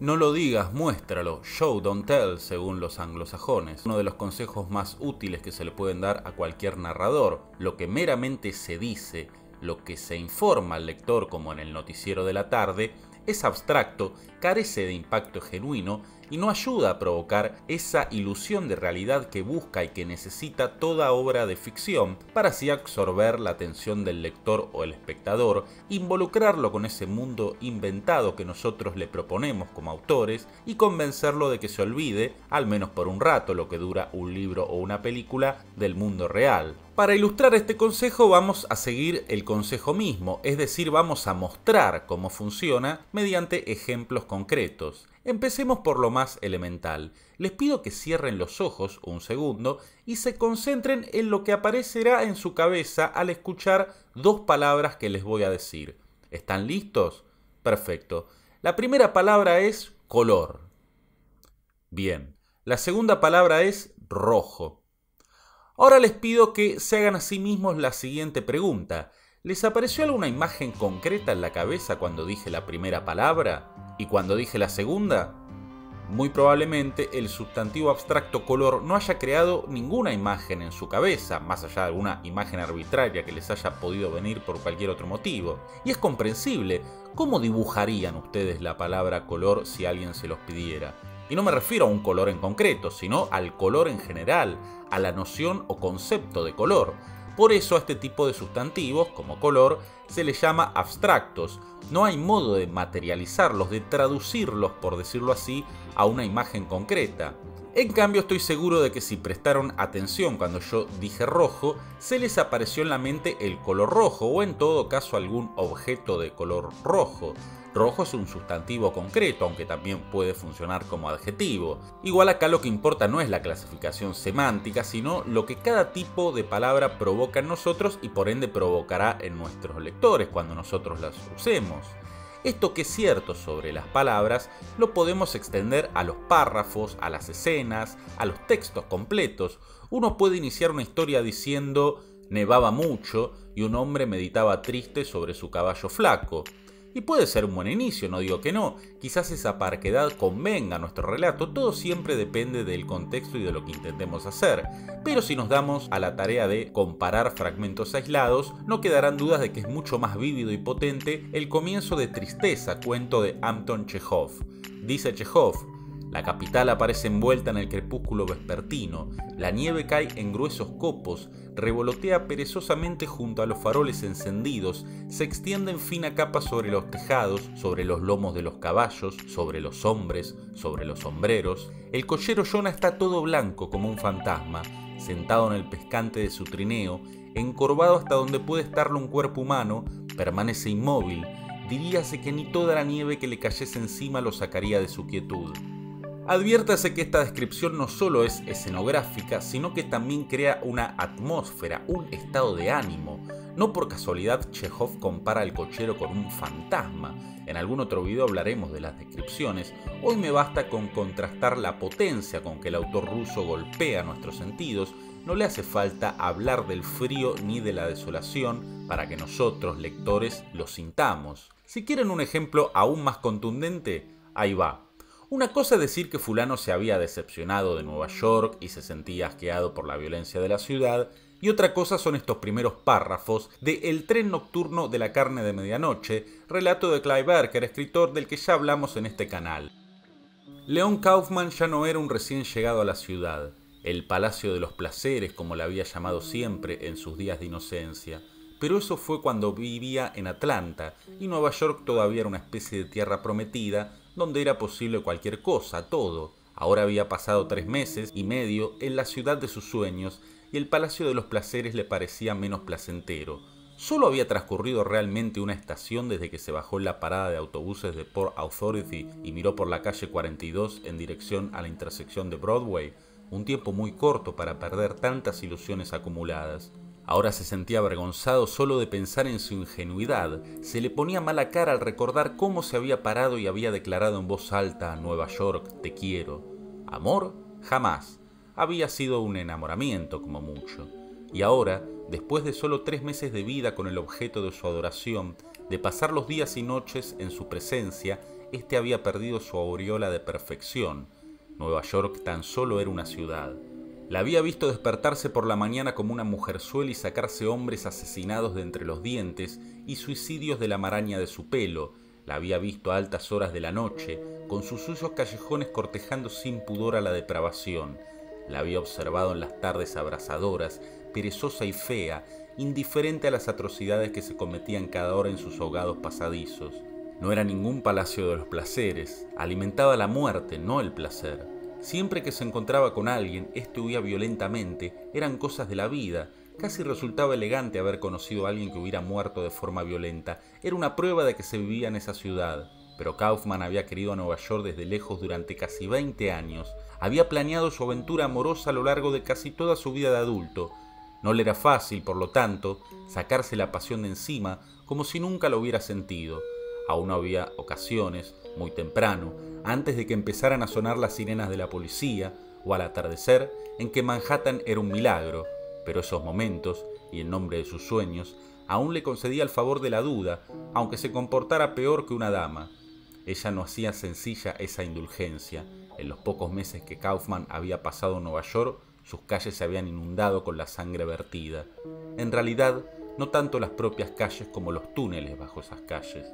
No lo digas, muéstralo, show, don't tell, según los anglosajones. Uno de los consejos más útiles que se le pueden dar a cualquier narrador. Lo que meramente se dice, lo que se informa al lector como en el noticiero de la tarde, es abstracto, carece de impacto genuino y no ayuda a provocar esa ilusión de realidad que busca y que necesita toda obra de ficción para así absorber la atención del lector o el espectador, involucrarlo con ese mundo inventado que nosotros le proponemos como autores y convencerlo de que se olvide, al menos por un rato, lo que dura un libro o una película del mundo real. Para ilustrar este consejo vamos a seguir el consejo mismo, es decir, vamos a mostrar cómo funciona mediante ejemplos concretos. Empecemos por lo más elemental. Les pido que cierren los ojos un segundo y se concentren en lo que aparecerá en su cabeza al escuchar dos palabras que les voy a decir. ¿Están listos? Perfecto. La primera palabra es color. Bien. La segunda palabra es rojo. Ahora les pido que se hagan a sí mismos la siguiente pregunta. ¿Les apareció alguna imagen concreta en la cabeza cuando dije la primera palabra? ¿Y cuando dije la segunda? Muy probablemente el sustantivo abstracto color no haya creado ninguna imagen en su cabeza, más allá de alguna imagen arbitraria que les haya podido venir por cualquier otro motivo. Y es comprensible, ¿cómo dibujarían ustedes la palabra color si alguien se los pidiera? Y no me refiero a un color en concreto, sino al color en general, a la noción o concepto de color. Por eso a este tipo de sustantivos, como color, se les llama abstractos. No hay modo de materializarlos, de traducirlos, por decirlo así, a una imagen concreta. En cambio, estoy seguro de que si prestaron atención cuando yo dije rojo, se les apareció en la mente el color rojo o en todo caso algún objeto de color rojo. Rojo es un sustantivo concreto, aunque también puede funcionar como adjetivo. Igual acá lo que importa no es la clasificación semántica, sino lo que cada tipo de palabra provoca en nosotros y por ende provocará en nuestros lectores cuando nosotros las usemos. Esto que es cierto sobre las palabras lo podemos extender a los párrafos, a las escenas, a los textos completos. Uno puede iniciar una historia diciendo nevaba mucho y un hombre meditaba triste sobre su caballo flaco. Y puede ser un buen inicio, no digo que no. Quizás esa parquedad convenga a nuestro relato, todo siempre depende del contexto y de lo que intentemos hacer. Pero si nos damos a la tarea de comparar fragmentos aislados, no quedarán dudas de que es mucho más vívido y potente el comienzo de Tristeza, cuento de Anton Chekhov. Dice Chekhov, la capital aparece envuelta en el crepúsculo vespertino, la nieve cae en gruesos copos, revolotea perezosamente junto a los faroles encendidos, se extiende en fina capa sobre los tejados, sobre los lomos de los caballos, sobre los hombres, sobre los sombreros. El cochero Jonah está todo blanco como un fantasma, sentado en el pescante de su trineo, encorvado hasta donde puede estarlo un cuerpo humano, permanece inmóvil, diríase que ni toda la nieve que le cayese encima lo sacaría de su quietud. Adviértase que esta descripción no solo es escenográfica, sino que también crea una atmósfera, un estado de ánimo. No por casualidad Chekhov compara al cochero con un fantasma. En algún otro video hablaremos de las descripciones. Hoy me basta con contrastar la potencia con que el autor ruso golpea nuestros sentidos. No le hace falta hablar del frío ni de la desolación para que nosotros, lectores, lo sintamos. Si quieren un ejemplo aún más contundente, ahí va. Una cosa es decir que fulano se había decepcionado de Nueva York y se sentía asqueado por la violencia de la ciudad, y otra cosa son estos primeros párrafos de El tren nocturno de la carne de medianoche, relato de Clive Barker, escritor del que ya hablamos en este canal. León Kaufman ya no era un recién llegado a la ciudad, el Palacio de los Placeres, como la había llamado siempre en sus días de inocencia, pero eso fue cuando vivía en Atlanta, y Nueva York todavía era una especie de tierra prometida donde era posible cualquier cosa, todo. Ahora había pasado tres meses y medio en la ciudad de sus sueños y el Palacio de los Placeres le parecía menos placentero. Solo había transcurrido realmente una estación desde que se bajó en la parada de autobuses de Port Authority y miró por la calle 42 en dirección a la intersección de Broadway, un tiempo muy corto para perder tantas ilusiones acumuladas. Ahora se sentía avergonzado solo de pensar en su ingenuidad, se le ponía mala cara al recordar cómo se había parado y había declarado en voz alta a Nueva York, te quiero. Amor, jamás. Había sido un enamoramiento como mucho. Y ahora, después de solo tres meses de vida con el objeto de su adoración, de pasar los días y noches en su presencia, este había perdido su aureola de perfección. Nueva York tan solo era una ciudad. La había visto despertarse por la mañana como una mujerzuela y sacarse hombres asesinados de entre los dientes y suicidios de la maraña de su pelo. La había visto a altas horas de la noche, con sus suyos callejones cortejando sin pudor a la depravación. La había observado en las tardes abrasadoras, perezosa y fea, indiferente a las atrocidades que se cometían cada hora en sus ahogados pasadizos. No era ningún palacio de los placeres, alimentaba la muerte, no el placer. Siempre que se encontraba con alguien, este huía violentamente, eran cosas de la vida. Casi resultaba elegante haber conocido a alguien que hubiera muerto de forma violenta. Era una prueba de que se vivía en esa ciudad. Pero Kaufman había querido a Nueva York desde lejos durante casi 20 años. Había planeado su aventura amorosa a lo largo de casi toda su vida de adulto. No le era fácil, por lo tanto, sacarse la pasión de encima como si nunca lo hubiera sentido. Aún había ocasiones, muy temprano, antes de que empezaran a sonar las sirenas de la policía, o al atardecer, en que Manhattan era un milagro, pero esos momentos, y en nombre de sus sueños, aún le concedía el favor de la duda, aunque se comportara peor que una dama. Ella no hacía sencilla esa indulgencia. En los pocos meses que Kaufman había pasado en Nueva York, sus calles se habían inundado con la sangre vertida. En realidad, no tanto las propias calles como los túneles bajo esas calles.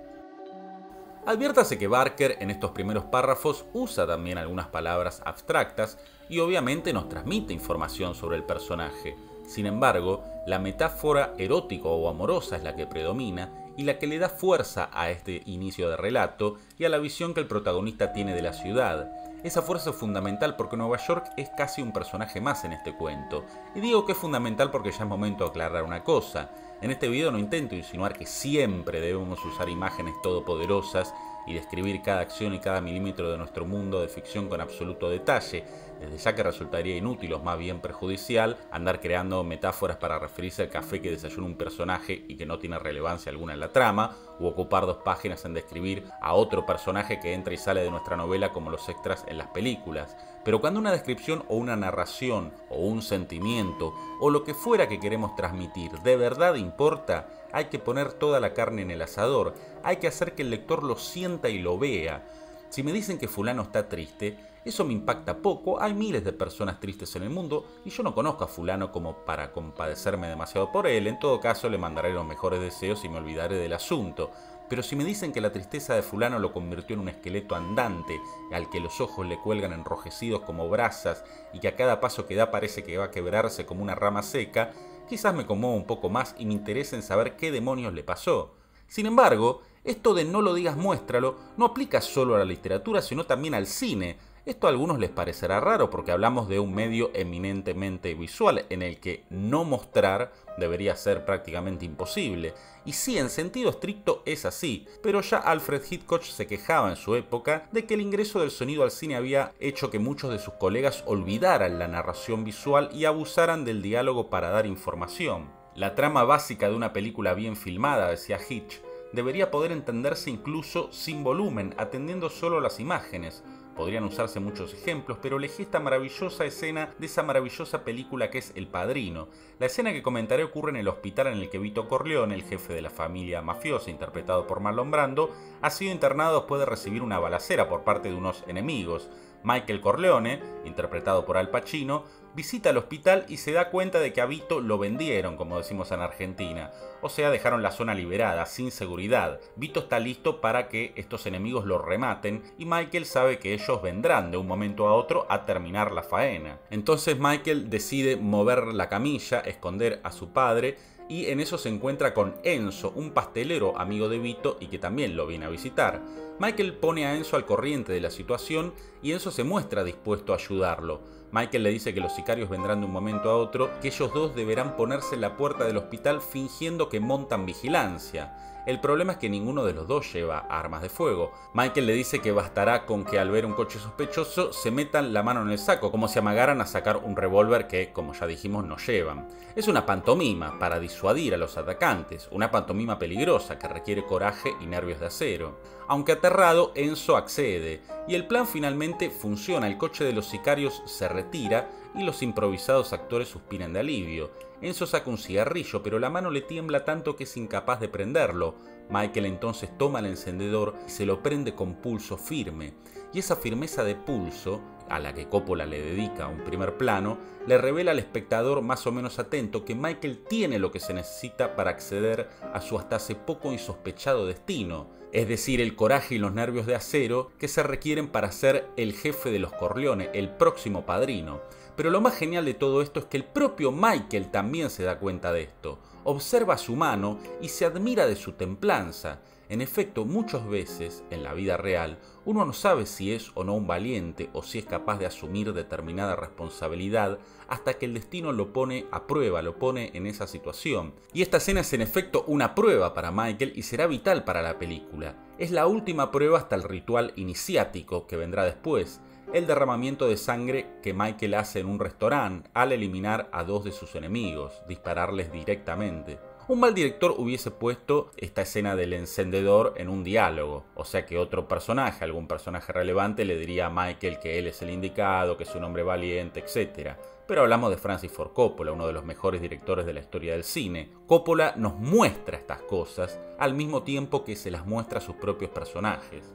Adviértase que Barker en estos primeros párrafos usa también algunas palabras abstractas y obviamente nos transmite información sobre el personaje. Sin embargo, la metáfora erótico o amorosa es la que predomina y la que le da fuerza a este inicio de relato y a la visión que el protagonista tiene de la ciudad. Esa fuerza es fundamental porque Nueva York es casi un personaje más en este cuento. Y digo que es fundamental porque ya es momento de aclarar una cosa. En este video no intento insinuar que siempre debemos usar imágenes todopoderosas y describir cada acción y cada milímetro de nuestro mundo de ficción con absoluto detalle, desde ya que resultaría inútil o más bien perjudicial andar creando metáforas para referirse al café que desayuna un personaje y que no tiene relevancia alguna en la trama, u ocupar dos páginas en describir a otro personaje que entra y sale de nuestra novela como los extras en las películas. Pero cuando una descripción o una narración o un sentimiento o lo que fuera que queremos transmitir de verdad importa, hay que poner toda la carne en el asador, hay que hacer que el lector lo sienta y lo vea. Si me dicen que fulano está triste, eso me impacta poco, hay miles de personas tristes en el mundo y yo no conozco a fulano como para compadecerme demasiado por él, en todo caso le mandaré los mejores deseos y me olvidaré del asunto. Pero si me dicen que la tristeza de fulano lo convirtió en un esqueleto andante, al que los ojos le cuelgan enrojecidos como brasas y que a cada paso que da parece que va a quebrarse como una rama seca, quizás me conmueva un poco más y me interese en saber qué demonios le pasó. Sin embargo, esto de no lo digas muéstralo no aplica solo a la literatura, sino también al cine, esto a algunos les parecerá raro porque hablamos de un medio eminentemente visual en el que no mostrar debería ser prácticamente imposible. Y sí, en sentido estricto es así, pero ya Alfred Hitchcock se quejaba en su época de que el ingreso del sonido al cine había hecho que muchos de sus colegas olvidaran la narración visual y abusaran del diálogo para dar información. La trama básica de una película bien filmada, decía Hitch, debería poder entenderse incluso sin volumen, atendiendo solo las imágenes, Podrían usarse muchos ejemplos, pero elegí esta maravillosa escena de esa maravillosa película que es El Padrino. La escena que comentaré ocurre en el hospital en el que Vito Corleone, el jefe de la familia mafiosa interpretado por Marlon Brando, ha sido internado después de recibir una balacera por parte de unos enemigos. Michael Corleone, interpretado por Al Pacino, visita el hospital y se da cuenta de que a Vito lo vendieron, como decimos en Argentina. O sea, dejaron la zona liberada, sin seguridad. Vito está listo para que estos enemigos lo rematen y Michael sabe que ellos vendrán de un momento a otro a terminar la faena. Entonces Michael decide mover la camilla, esconder a su padre y en eso se encuentra con Enzo, un pastelero amigo de Vito y que también lo viene a visitar. Michael pone a Enzo al corriente de la situación y Enzo se muestra dispuesto a ayudarlo. Michael le dice que los sicarios vendrán de un momento a otro, que ellos dos deberán ponerse en la puerta del hospital fingiendo que montan vigilancia. El problema es que ninguno de los dos lleva armas de fuego. Michael le dice que bastará con que al ver un coche sospechoso se metan la mano en el saco, como si amagaran a sacar un revólver que, como ya dijimos, no llevan. Es una pantomima para disuadir a los atacantes, una pantomima peligrosa que requiere coraje y nervios de acero. Aunque aterrado, Enzo accede, y el plan finalmente funciona. El coche de los sicarios se retira y los improvisados actores suspiran de alivio. Enzo saca un cigarrillo, pero la mano le tiembla tanto que es incapaz de prenderlo. Michael entonces toma el encendedor y se lo prende con pulso firme. Y esa firmeza de pulso, a la que Coppola le dedica un primer plano, le revela al espectador más o menos atento que Michael tiene lo que se necesita para acceder a su hasta hace poco insospechado destino, es decir, el coraje y los nervios de acero que se requieren para ser el jefe de los Corleones, el próximo padrino. Pero lo más genial de todo esto es que el propio Michael también se da cuenta de esto. Observa su mano y se admira de su templanza. En efecto, muchas veces, en la vida real, uno no sabe si es o no un valiente o si es capaz de asumir determinada responsabilidad hasta que el destino lo pone a prueba, lo pone en esa situación. Y esta escena es en efecto una prueba para Michael y será vital para la película. Es la última prueba hasta el ritual iniciático que vendrá después, el derramamiento de sangre que Michael hace en un restaurante al eliminar a dos de sus enemigos, dispararles directamente. Un mal director hubiese puesto esta escena del encendedor en un diálogo, o sea que otro personaje, algún personaje relevante, le diría a Michael que él es el indicado, que es un hombre valiente, etc. Pero hablamos de Francis Ford Coppola, uno de los mejores directores de la historia del cine. Coppola nos muestra estas cosas al mismo tiempo que se las muestra a sus propios personajes.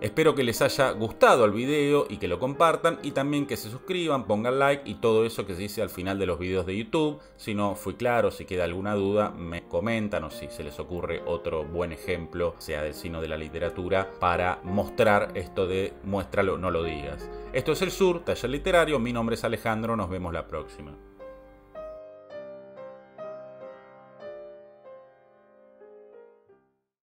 Espero que les haya gustado el video y que lo compartan y también que se suscriban, pongan like y todo eso que se dice al final de los videos de YouTube. Si no fui claro, si queda alguna duda, me comentan o si se les ocurre otro buen ejemplo, sea del cine o de la literatura, para mostrar esto de muéstralo, no lo digas. Esto es El Sur, Taller Literario, mi nombre es Alejandro, nos vemos la próxima.